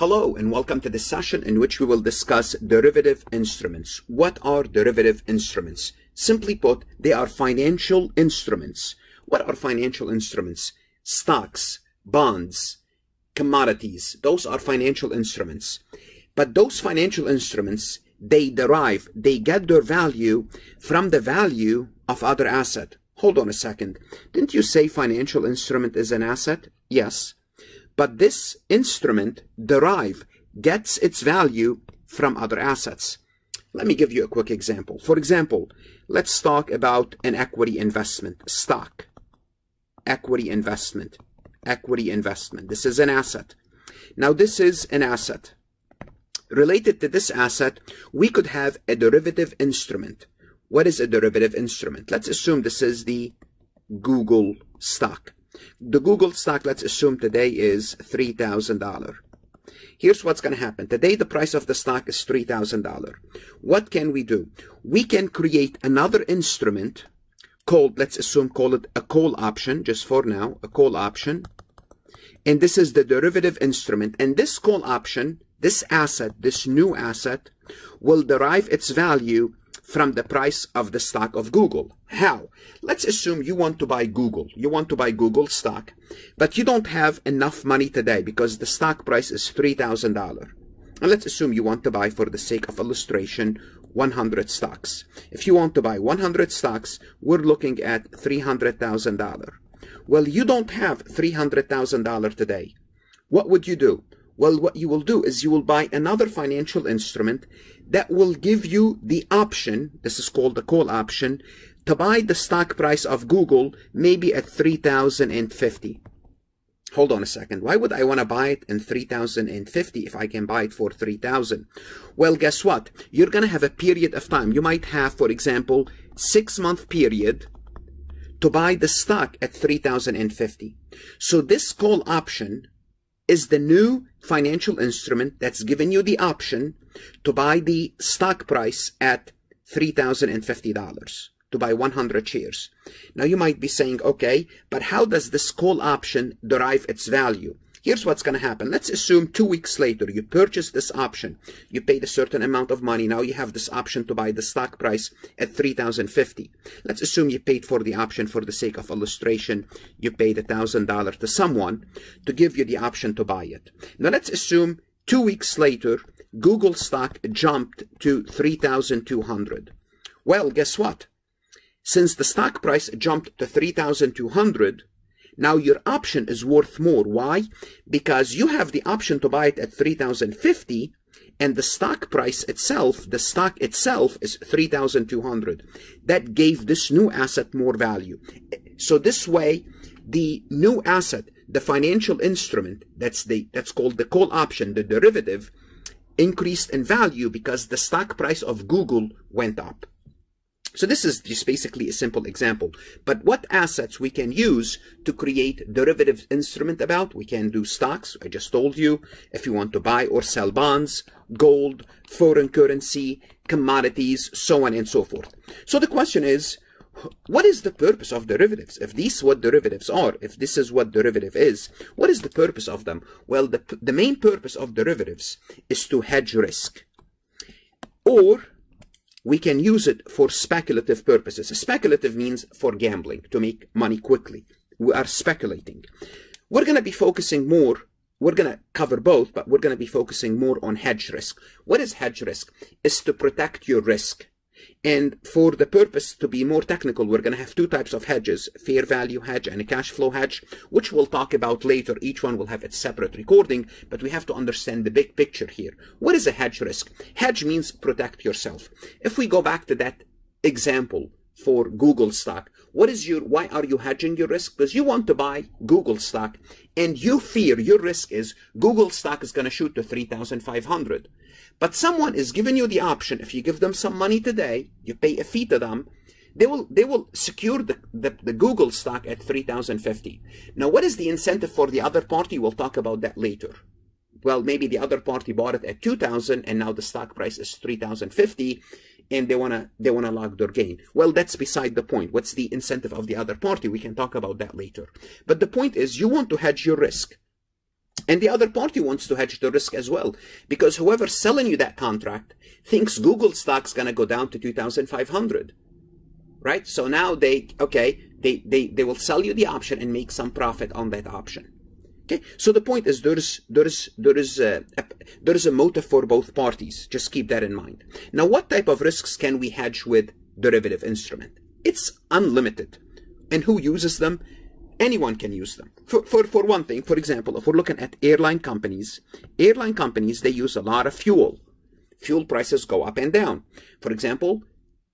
Hello and welcome to this session in which we will discuss derivative instruments. What are derivative instruments? Simply put, they are financial instruments. What are financial instruments? Stocks, bonds, commodities. Those are financial instruments. But those financial instruments, they derive, they get their value from the value of other asset. Hold on a second. Didn't you say financial instrument is an asset? Yes. But this instrument derive gets its value from other assets. Let me give you a quick example. For example, let's talk about an equity investment, stock. Equity investment, equity investment. This is an asset. Now this is an asset. Related to this asset, we could have a derivative instrument. What is a derivative instrument? Let's assume this is the Google stock. The Google stock, let's assume today is $3,000. Here's what's going to happen. Today, the price of the stock is $3,000. What can we do? We can create another instrument called, let's assume, call it a call option, just for now, a call option. And this is the derivative instrument. And this call option, this asset, this new asset, will derive its value from the price of the stock of Google. How? Let's assume you want to buy Google. You want to buy Google stock, but you don't have enough money today because the stock price is $3,000. And let's assume you want to buy, for the sake of illustration, 100 stocks. If you want to buy 100 stocks, we're looking at $300,000. Well, you don't have $300,000 today. What would you do? Well, what you will do is you will buy another financial instrument that will give you the option, this is called the call option, to buy the stock price of Google maybe at 3050 Hold on a second. Why would I want to buy it in 3050 if I can buy it for 3000 Well, guess what? You're going to have a period of time. You might have, for example, six month period to buy the stock at 3050 So this call option is the new financial instrument that's given you the option to buy the stock price at $3,050 to buy 100 shares. Now you might be saying, okay, but how does this call option derive its value? Here's what's going to happen. Let's assume two weeks later you purchase this option. You paid a certain amount of money. Now you have this option to buy the stock price at 3050 Let's assume you paid for the option for the sake of illustration. You paid $1,000 to someone to give you the option to buy it. Now let's assume two weeks later, Google stock jumped to 3,200. Well, guess what? Since the stock price jumped to 3,200, now your option is worth more. Why? Because you have the option to buy it at 3050 and the stock price itself, the stock itself is 3,200. That gave this new asset more value. So this way, the new asset, the financial instrument, that's the that's called the call option, the derivative, increased in value because the stock price of Google went up. So this is just basically a simple example. But what assets we can use to create derivative instrument about? We can do stocks, I just told you. If you want to buy or sell bonds, gold, foreign currency, commodities, so on and so forth. So the question is, what is the purpose of derivatives? If these what derivatives are, if this is what derivative is, what is the purpose of them? Well, the, the main purpose of derivatives is to hedge risk. Or we can use it for speculative purposes. Speculative means for gambling, to make money quickly. We are speculating. We're going to be focusing more, we're going to cover both, but we're going to be focusing more on hedge risk. What is hedge risk? Is to protect your risk. And for the purpose to be more technical, we're going to have two types of hedges, fair value hedge and a cash flow hedge, which we'll talk about later. Each one will have its separate recording, but we have to understand the big picture here. What is a hedge risk? Hedge means protect yourself. If we go back to that example for Google stock, what is your, why are you hedging your risk? Because you want to buy Google stock and you fear your risk is Google stock is going to shoot to 3,500. But someone is giving you the option, if you give them some money today, you pay a fee to them, they will they will secure the, the, the Google stock at 3050. Now what is the incentive for the other party? We'll talk about that later. Well, maybe the other party bought it at 2000 and now the stock price is 3050 and they want to they want to lock their gain. Well, that's beside the point. What's the incentive of the other party? We can talk about that later. But the point is you want to hedge your risk. And the other party wants to hedge the risk as well, because whoever's selling you that contract thinks Google stock's going to go down to 2,500. Right? So now they, okay, they, they, they will sell you the option and make some profit on that option. Okay, so the point is there's there's there is a, a, there is a motive for both parties. Just keep that in mind. Now, what type of risks can we hedge with derivative instrument? It's unlimited, and who uses them? Anyone can use them. For, for, for one thing, for example, if we're looking at airline companies, airline companies, they use a lot of fuel. Fuel prices go up and down. For example,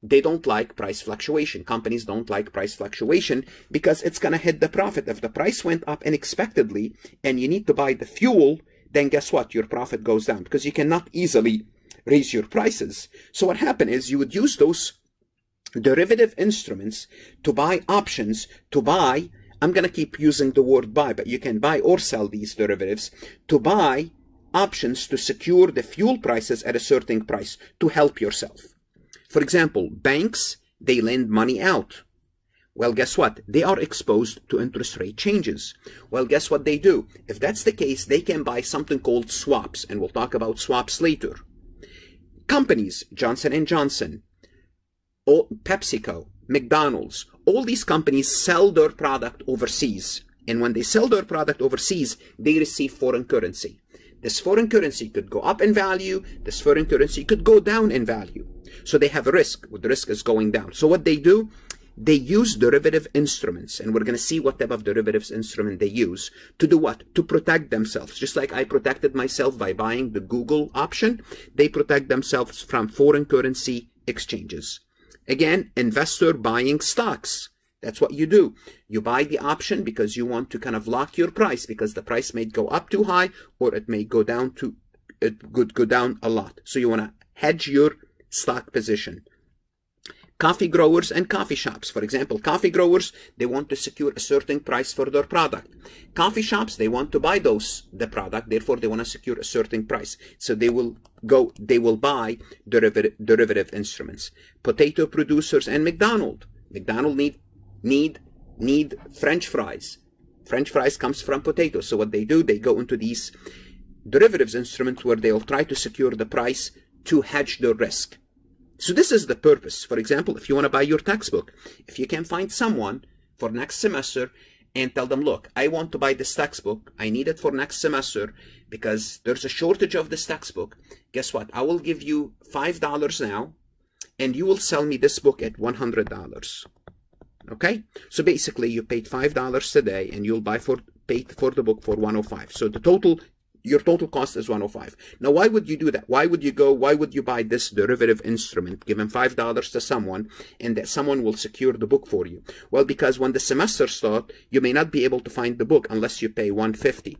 they don't like price fluctuation. Companies don't like price fluctuation because it's going to hit the profit. If the price went up unexpectedly and you need to buy the fuel, then guess what? Your profit goes down because you cannot easily raise your prices. So what happened is you would use those derivative instruments to buy options, to buy I'm going to keep using the word buy, but you can buy or sell these derivatives to buy options to secure the fuel prices at a certain price to help yourself. For example, banks, they lend money out. Well, guess what? They are exposed to interest rate changes. Well, guess what they do? If that's the case, they can buy something called swaps, and we'll talk about swaps later. Companies, Johnson & Johnson, PepsiCo, McDonald's, all these companies sell their product overseas. And when they sell their product overseas, they receive foreign currency. This foreign currency could go up in value. This foreign currency could go down in value. So they have a risk. The risk is going down. So what they do, they use derivative instruments. And we're going to see what type of derivatives instrument they use to do what? To protect themselves. Just like I protected myself by buying the Google option, they protect themselves from foreign currency exchanges. Again, investor buying stocks. That's what you do. You buy the option because you want to kind of lock your price because the price may go up too high or it may go down to it could go down a lot. So you want to hedge your stock position coffee growers and coffee shops. For example, coffee growers, they want to secure a certain price for their product. Coffee shops, they want to buy those, the product, therefore they want to secure a certain price. So they will go, they will buy derivative, derivative instruments. Potato producers and McDonald. McDonald need, need, need French fries. French fries comes from potatoes. So what they do, they go into these derivatives instruments where they'll try to secure the price to hedge the risk. So this is the purpose. For example, if you want to buy your textbook, if you can find someone for next semester and tell them, look, I want to buy this textbook. I need it for next semester because there's a shortage of this textbook. Guess what? I will give you $5 now and you will sell me this book at $100. Okay? So basically you paid $5 today and you'll buy for paid for the book for 105. So the total your total cost is 105. Now, why would you do that? Why would you go, why would you buy this derivative instrument, giving $5 to someone, and that someone will secure the book for you? Well, because when the semester starts, you may not be able to find the book unless you pay 150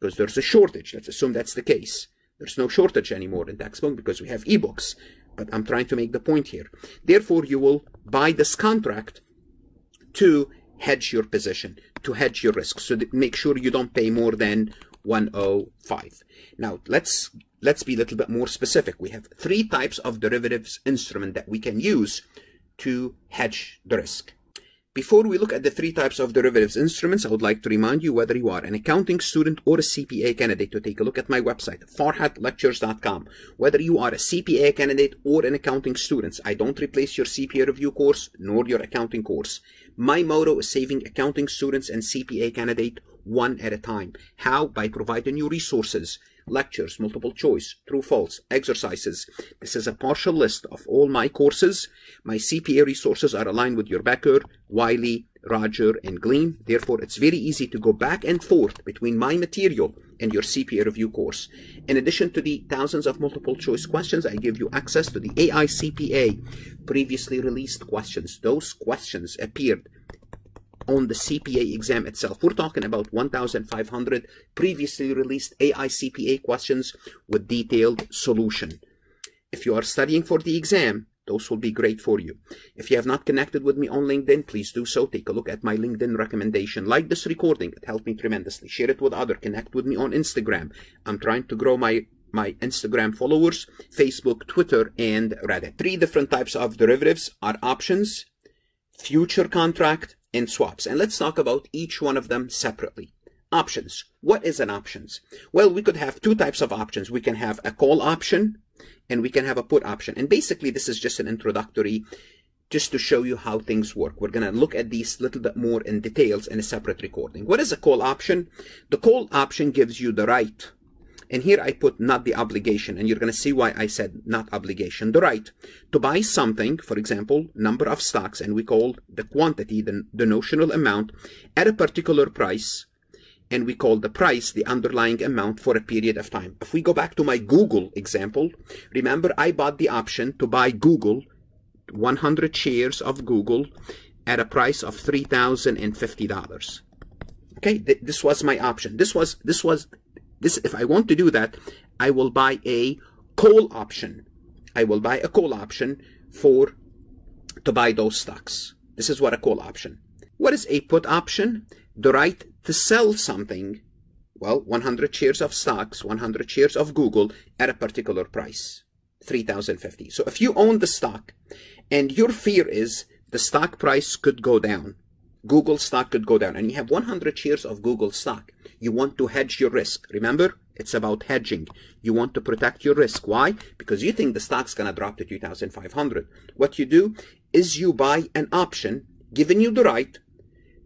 because there's a shortage. Let's assume that's the case. There's no shortage anymore in textbook because we have ebooks. But I'm trying to make the point here. Therefore, you will buy this contract to hedge your position, to hedge your risk. So make sure you don't pay more than 105. Now let's let's be a little bit more specific. We have three types of derivatives instrument that we can use to hedge the risk. Before we look at the three types of derivatives instruments, I would like to remind you whether you are an accounting student or a CPA candidate to take a look at my website, farhatlectures.com. Whether you are a CPA candidate or an accounting student, I don't replace your CPA review course nor your accounting course. My motto is saving accounting students and CPA candidate one at a time. How? By providing you resources, lectures, multiple choice, true false, exercises. This is a partial list of all my courses. My CPA resources are aligned with your Becker, Wiley, Roger, and Gleim. Therefore, it's very easy to go back and forth between my material and your CPA review course. In addition to the thousands of multiple choice questions, I give you access to the AICPA previously released questions. Those questions appeared on the CPA exam itself. We're talking about 1,500 previously released AICPA questions with detailed solution. If you are studying for the exam, those will be great for you. If you have not connected with me on LinkedIn, please do so. Take a look at my LinkedIn recommendation. Like this recording. It helped me tremendously. Share it with others. Connect with me on Instagram. I'm trying to grow my my Instagram followers, Facebook, Twitter, and Reddit. Three different types of derivatives are options, future contract, and swaps. And let's talk about each one of them separately. Options. What is an options? Well, we could have two types of options. We can have a call option and we can have a put option. And basically, this is just an introductory just to show you how things work. We're going to look at these a little bit more in details in a separate recording. What is a call option? The call option gives you the right. And here I put not the obligation, and you're going to see why I said not obligation. The right to buy something, for example, number of stocks, and we call the quantity, the, the notional amount, at a particular price and we call the price the underlying amount for a period of time. If we go back to my Google example, remember I bought the option to buy Google, 100 shares of Google at a price of $3,050. Okay, th this was my option. This was, this was, this, if I want to do that, I will buy a call option. I will buy a call option for, to buy those stocks. This is what a call option. What is a put option? The right to sell something, well, 100 shares of stocks, 100 shares of Google at a particular price, 3050. So if you own the stock and your fear is the stock price could go down, Google stock could go down, and you have 100 shares of Google stock, you want to hedge your risk. Remember, it's about hedging. You want to protect your risk. Why? Because you think the stock's going to drop to 2,500. What you do is you buy an option giving you the right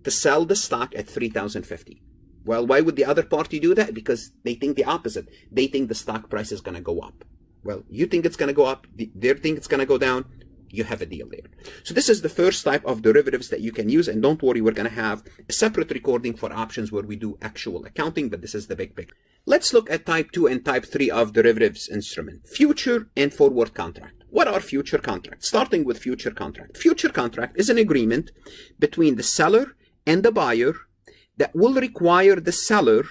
to sell the stock at 3050 well why would the other party do that because they think the opposite they think the stock price is going to go up well you think it's going to go up they think it's going to go down you have a deal there. So this is the first type of derivatives that you can use. And don't worry, we're going to have a separate recording for options where we do actual accounting, but this is the big picture. Let's look at type 2 and type 3 of derivatives instrument, future and forward contract. What are future contracts? Starting with future contract. Future contract is an agreement between the seller and the buyer that will require the seller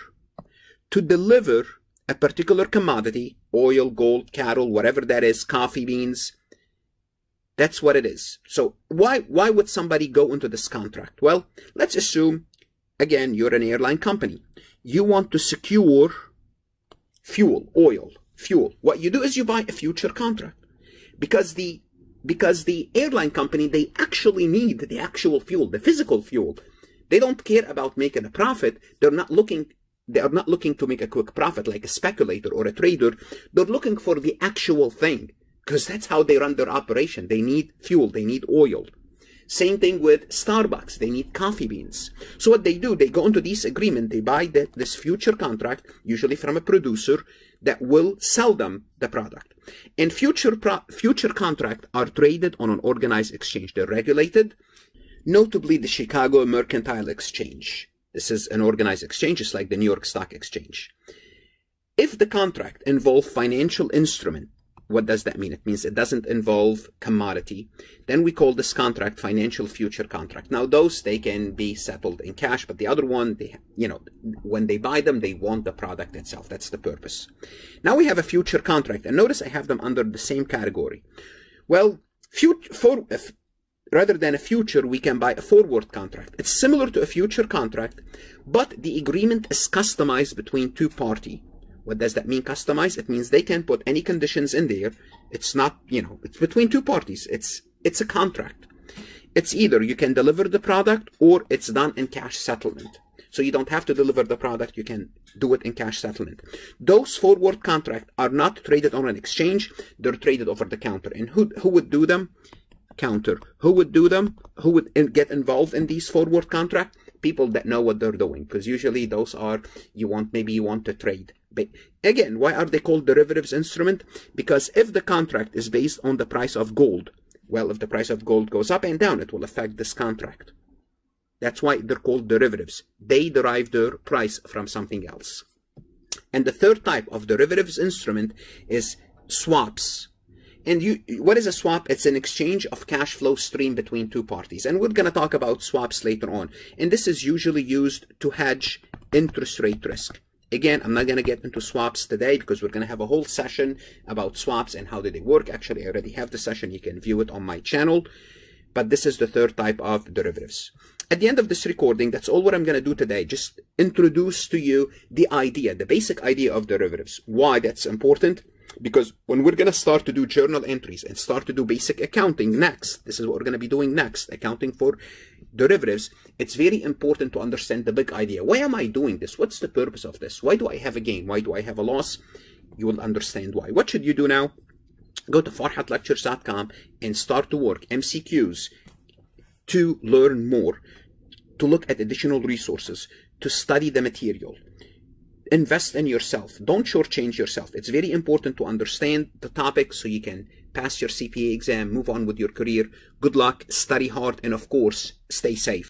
to deliver a particular commodity, oil, gold, cattle, whatever that is, coffee beans. That's what it is. So why, why would somebody go into this contract? Well, let's assume, again, you're an airline company. You want to secure fuel, oil, fuel. What you do is you buy a future contract because the because the airline company, they actually need the actual fuel, the physical fuel. They don't care about making a profit. They're not looking they are not looking to make a quick profit like a speculator or a trader. They're looking for the actual thing because that's how they run their operation. They need fuel. They need oil. Same thing with Starbucks. They need coffee beans. So what they do, they go into this agreement. They buy the, this future contract, usually from a producer that will sell them the product. And future future contract are traded on an organized exchange. They're regulated notably the Chicago Mercantile Exchange. This is an organized exchange, just like the New York Stock Exchange. If the contract involves financial instrument, what does that mean? It means it doesn't involve commodity. Then we call this contract financial future contract. Now those, they can be settled in cash, but the other one, they, you know, when they buy them, they want the product itself. That's the purpose. Now we have a future contract, and notice I have them under the same category. Well, future, for, rather than a future, we can buy a forward contract. It's similar to a future contract, but the agreement is customized between two party. What does that mean, customized? It means they can put any conditions in there. It's not, you know, it's between two parties. It's, it's a contract. It's either you can deliver the product or it's done in cash settlement. So you don't have to deliver the product. You can do it in cash settlement. Those forward contracts are not traded on an exchange. They're traded over the counter. And who, who would do them? Counter. Who would do them? Who would get involved in these forward contract? People that know what they're doing, because usually those are you want maybe you want to trade. But again, why are they called derivatives instrument? Because if the contract is based on the price of gold, well, if the price of gold goes up and down, it will affect this contract. That's why they're called derivatives. They derive their price from something else. And the third type of derivatives instrument is swaps. And you, what is a swap? It's an exchange of cash flow stream between two parties. And we're going to talk about swaps later on. And this is usually used to hedge interest rate risk. Again, I'm not going to get into swaps today because we're going to have a whole session about swaps and how do they work. Actually, I already have the session. You can view it on my channel. But this is the third type of derivatives. At the end of this recording, that's all what I'm going to do today. Just introduce to you the idea, the basic idea of derivatives. Why that's important because when we're going to start to do journal entries and start to do basic accounting next, this is what we're going to be doing next, accounting for derivatives, it's very important to understand the big idea. Why am I doing this? What's the purpose of this? Why do I have a gain? Why do I have a loss? You will understand why. What should you do now? Go to farhatlectures.com and start to work MCQs to learn more, to look at additional resources, to study the material invest in yourself. Don't shortchange yourself. It's very important to understand the topic so you can pass your CPA exam, move on with your career. Good luck, study hard, and of course, stay safe.